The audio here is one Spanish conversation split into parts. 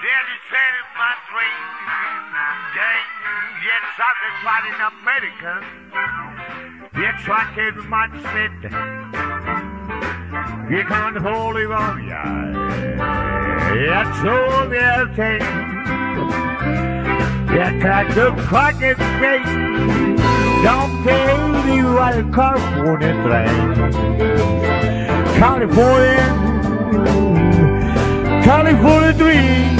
Daddy said it's my dream. Dang, yes, I've been tried in America. Yes, I can my sit. You can't hold him on, yeah. Yes, all the other thing. Yes, I took crooked a. Don't tell me what a California train. California, California dream.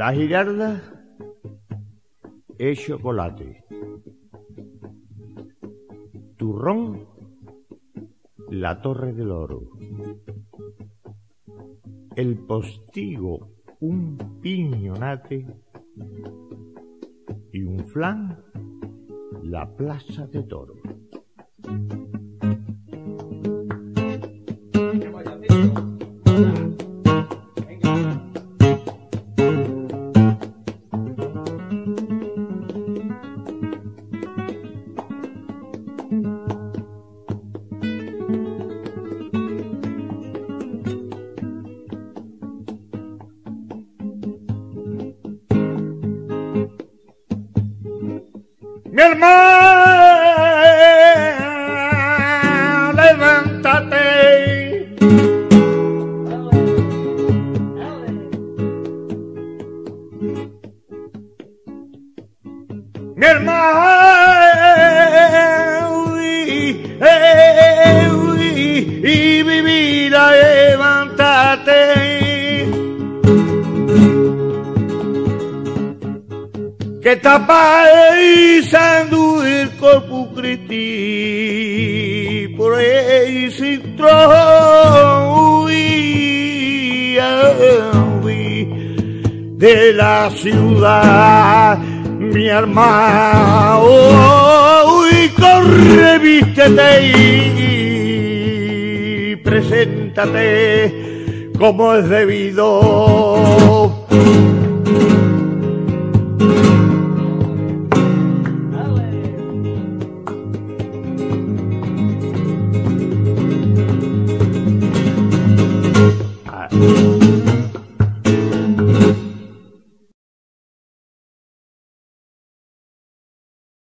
La girarda es chocolate. Turrón, la torre del oro. El postigo, un piñonate. Y un flan, la plaza de toros. Mi hermano, levántate. Mi hermano, que está paisando el corpus Christi por ahí sin trono huí, huí de la ciudad mi hermano. Uy corre vístete y preséntate como es debido